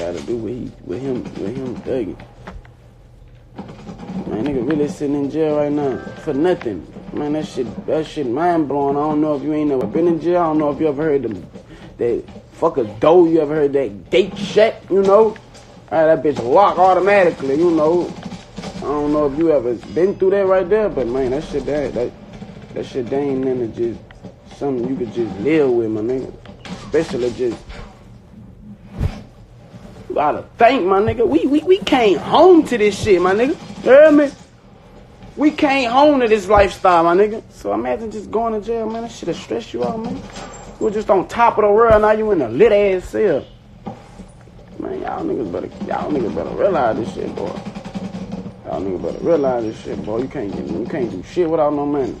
got to do with he with him with him thugging. Man, nigga really sitting in jail right now for nothing. Man, that shit that shit mind blowing. I don't know if you ain't never been in jail. I don't know if you ever heard them that fucker dough. You ever heard that gate shut? You know, right, that bitch lock automatically. You know, I don't know if you ever been through that right there, but man, that shit that that that shit that ain't nothing just something you could just live with, my nigga. Especially just you gotta think, my nigga. We we we came home to this shit, my nigga. You hear me? We came home to this lifestyle, my nigga. So imagine just going to jail, man. That shit'll stress you out, man. You were just on top of the world, now you in a lit ass cell. Man, y'all niggas better y'all niggas better realize this shit, boy. Y'all niggas better realize this shit, boy. You can't get you can't do shit without no money.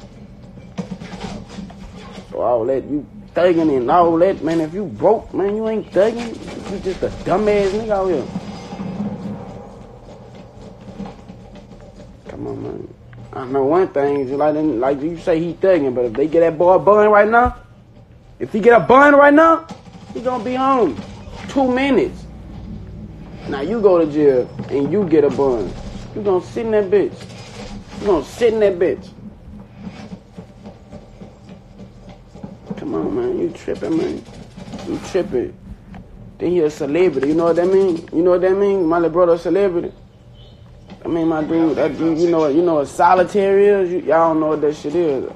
So all that you thugging and all that, man. If you broke, man, you ain't thugging. You just a dumbass nigga out here. Come on, man. I know one thing, just like like you say he thugging, but if they get that boy a bun right now, if he get a bun right now, he gonna be home. Two minutes. Now you go to jail and you get a bun. You gonna sit in that bitch. You gonna sit in that bitch. Come on, man. You tripping, man. You tripping. Then he a celebrity. You know what that mean? You know what that mean? My little brother a celebrity. I mean, my dude, you know, you know what solitary is. You, y'all don't know what that shit is.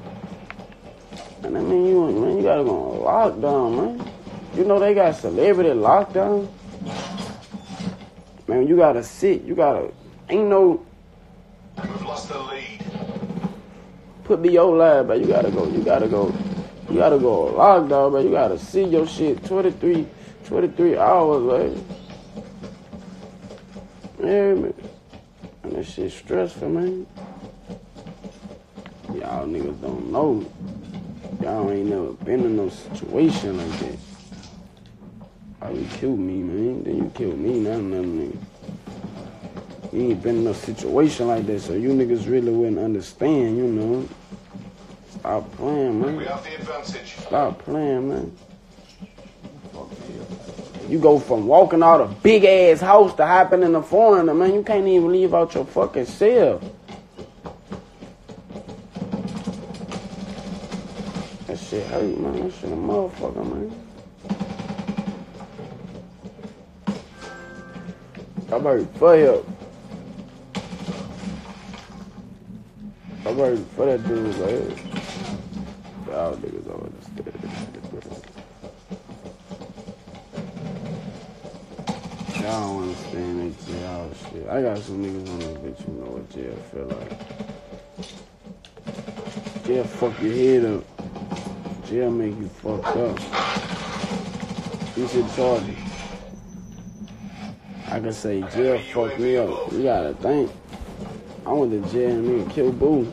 And I mean, you, man, you gotta go on lockdown, man. You know they got celebrity lockdown. Man, you gotta sit. You gotta. Ain't no. Lead. Put me your life, but you gotta go. You gotta go. You gotta go lockdown, but you gotta see your shit 23, 23 hours, man. Yeah, man. And that shit stressful, man. Y'all niggas don't know. Y'all ain't never been in no situation like that. Oh, you killed me, man. Then you killed me, now nothing, nigga. You ain't been in no situation like that, so you niggas really wouldn't understand, you know. Stop playing, man. We man. have the advantage. Stop playing, man. You go from walking out a big ass house to hopping in the foreigner, man. You can't even leave out your fucking cell. That shit hurt, man. That shit a motherfucker, man. I'm ready for you. I'm ready for that dude, man. Y'all niggas don't understand this shit, bro. Y'all don't understand that jail shit. I got some niggas on this bitch who know what jail feel like. Jail fuck your head up. Jail make you fucked up. You should charge it. I can say jail fucked me up. You gotta think. I went to jail and nigga killed Boo.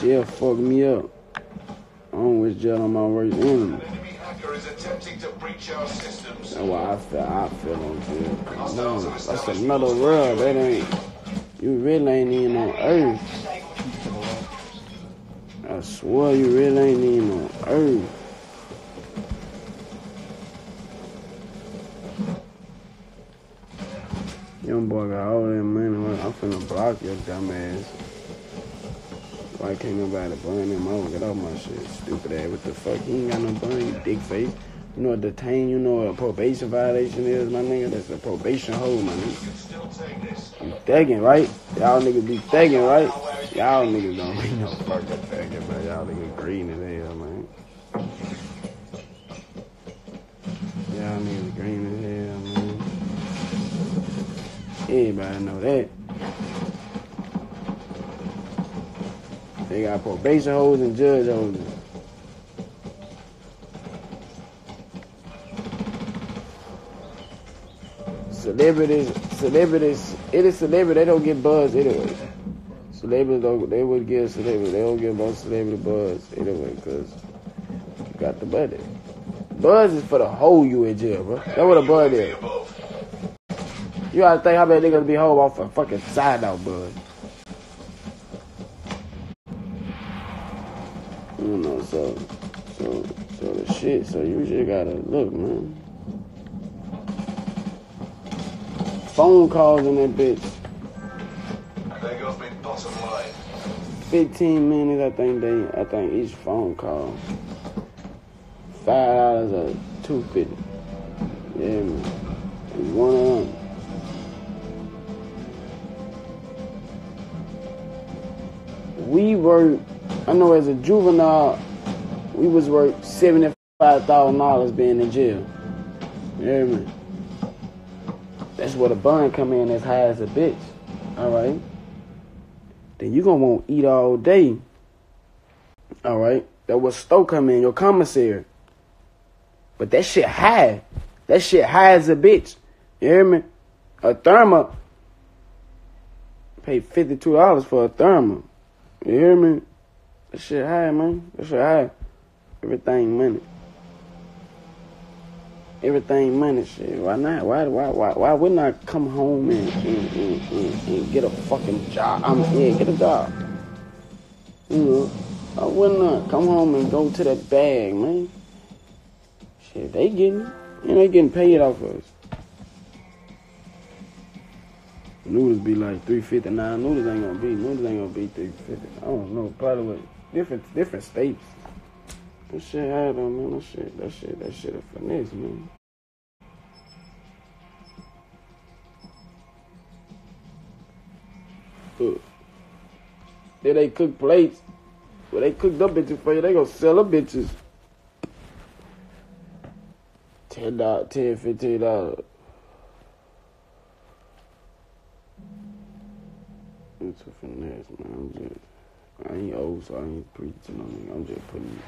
Jail fucked me up. I don't wish jail on my worst enemy. That's why I feel I feel on jail. No, that's another world. That ain't you really ain't even on earth. I swear you really ain't even on earth. YoungBoy got all that money. I'm finna block your dumb ass. Why can't nobody burn him over? Get off my shit. Stupid ass. What the fuck? He ain't got no bun, you dick face. You know what detain, you know what a probation violation is, my nigga? That's a probation hold, my nigga. You thugging, right? Y'all niggas be thugging, right? Y'all niggas don't be no fucking thugging, man. Y'all niggas green as hell, man. Y'all niggas green as hell, man. Everybody know that. They got probation holders and judge holders. Celebrities, celebrities, it is celebrity. They don't get buzz anyway. Celebrities don't. They would get celebrity. They don't get most celebrity buzz anyway because you got the money. Buzz is for the whole you in jail, bro. That's what a buzz is. You gotta think how many niggas be home off a fucking side out bud. You know, so so so the shit, so you just gotta look, man. Phone calls in that bitch. Bottom line. 15 minutes, I think they, I think each phone call. Five dollars or two fifty. Yeah, man. One of them. We were, I know as a juvenile, we was worth seventy-five thousand dollars being in jail. You hear me? That's where the bun come in as high as a bitch. All right. Then you gonna want to eat all day. All right. That was Stoke come in your commissary. But that shit high. That shit high as a bitch. You hear me? A therma. Paid fifty-two dollars for a therma. You hear me? That shit high, man. That shit high. Everything money. Everything money shit. Why not? Why why why why wouldn't I come home and, and, and, and, and get a fucking job? I'm yeah, get a job. You know, I would not uh, come home and go to that bag, man. Shit, they getting. And they getting paid off us. Noodles be like three fifty. Nah, noodles ain't gonna be. Noodles ain't gonna be three fifty. I don't know. Probably different different states. That shit high though, man. That shit, that shit, that shit a finesse, man. Look. Then they cook plates. Well, they cook them bitches for you. They gonna sell them bitches. Ten dollars, ten, fifteen dollars. It's a finesse, man. I'm just, I ain't old, so I ain't preaching on it. I'm just putting,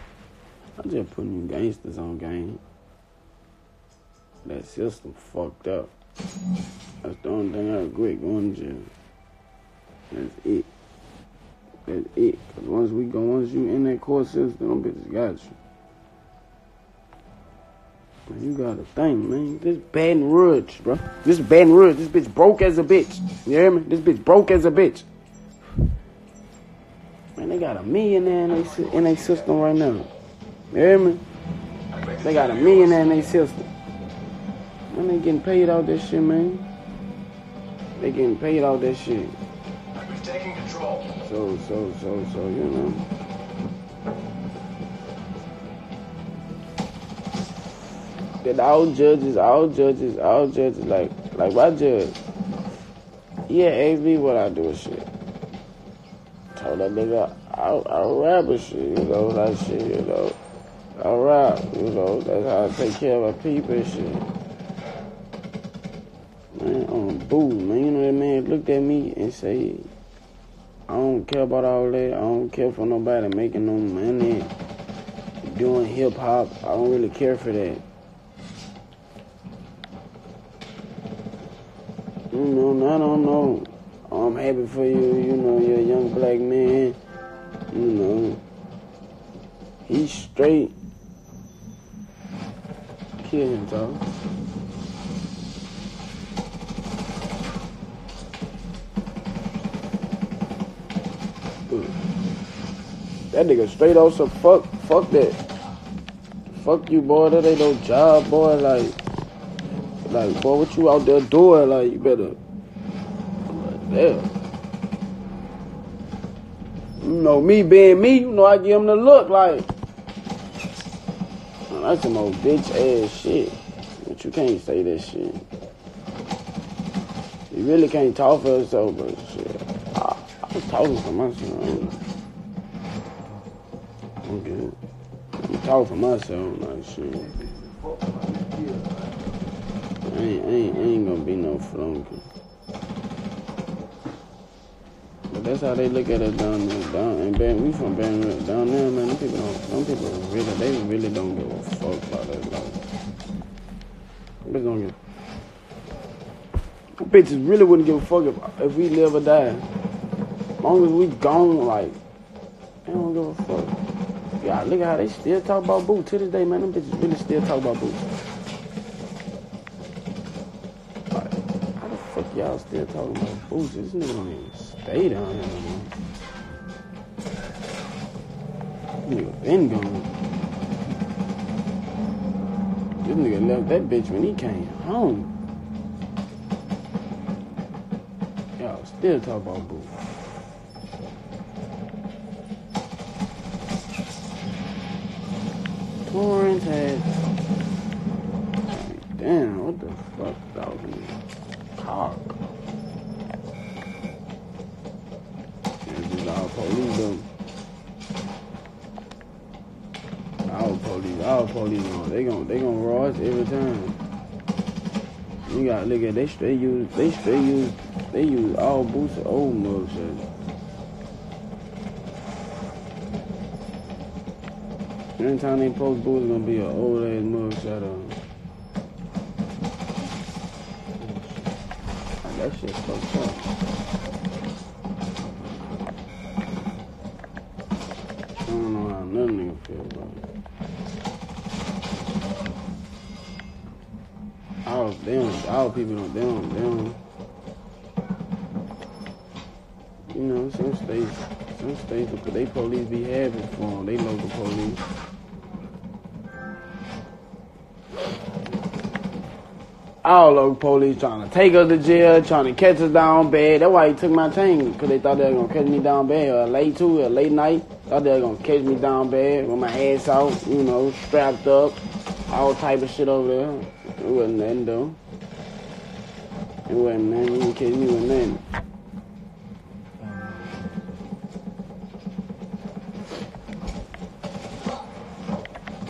I'm just putting you gangsters on game. That system fucked up. That's the only thing I regret going to jail. That's it. That's it. Cause once we go, once you in that court system, them bitches got you. Man, you gotta think, man. This Baton Rouge, bro. This Baton Rouge. This bitch broke as a bitch. You hear me? This bitch broke as a bitch. Man, they got a millionaire in their system right now. You hear me? They got a millionaire in their system. Man, they getting paid out that shit, man. They getting paid out that shit. Control. So, so, so, so, you know. That all judges, all judges, all judges, like, like my judge. Yeah, AV, what I do with shit. Told that nigga, I, I rap with shit, you know, like shit, you know. I rap, you know, that's how I take care of my people and shit. Man, on boo, man, you know that man looked at me and say, I don't care about all that. I don't care for nobody making no money, doing hip hop. I don't really care for that. You know, I don't know. I'm happy for you. You know, you're a young black man. You know, he's straight. That nigga straight off some fuck, fuck that. Fuck you, boy. That ain't no job, boy. Like, like, boy, what you out there doing? Like, you better. Like, damn. You know, me being me, you know, I give him the look like. That's some old bitch ass shit. But you can't say that shit. You really can't talk for yourself, but shit. I, I was talking for myself. I'm good. I'm talking for myself, like shit. I ain't, I ain't, I ain't gonna be no flunky. But that's how they look at us down there. Down and Ben, we from Ben down there, man. Them people don't, them people really, they really don't give a fuck about us. Like, don't give. Bitches really wouldn't give a fuck if, if we live or die. As long as we gone, like, they don't give a fuck. Yeah, look at how they still talk about Boo to this day, man. Them bitches really still talk about Boo. Like, how the fuck y'all still talking about Boo? This nigga don't even stay down here no more. Nigga been gone. This nigga left that bitch when he came home. Still talk about boo. Torence Hatch. Damn, what the fuck, dog? Cock. This is all police though. Our police, our police, gonna, they gon' they gon' raw us every time. You gotta look at they straight use they straight use they use all boots of old mugshot. Anytime they post boots, gonna be an old ass mugshot on. That shit fucked up. How none feel about it. Our, they don't, people don't, they don't. You know, some states, some states, they police be having for them, they local police. Our local police trying to take us to jail, trying to catch us down bad. That's why he took my chain, because they thought they were going to catch me down bad. Or late too, or late night. Thought they were going to catch me down bad with my ass out, you know, strapped up. All type of shit over there. It wasn't nothing, though. It wasn't nothing. You didn't catch me with nothing.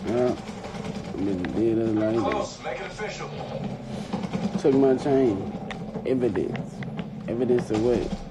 Yeah. Been did it like. Close. Make it official. Took my chain. Evidence. Evidence of what?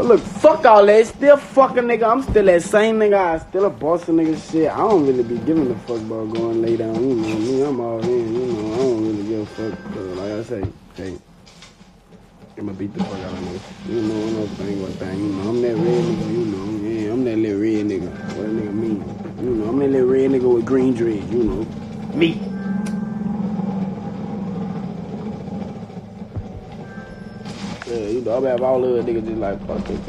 But look, fuck all that. Still fucking nigga. I'm still that same nigga. I still a boss of nigga shit. I don't really be giving a fuck about going lay down. You know me. I'm all in. You know, I don't really give a fuck. Cause like I say, hey, I'ma beat the fuck out of nigga. You know, another thing, what thing. You know, I'm that red nigga. You know, yeah, I'm that little red nigga. What a nigga mean? You know, I'm that little red nigga with green dreads. You know, me. Yeah, you know, I have all the other niggas just like fuck it.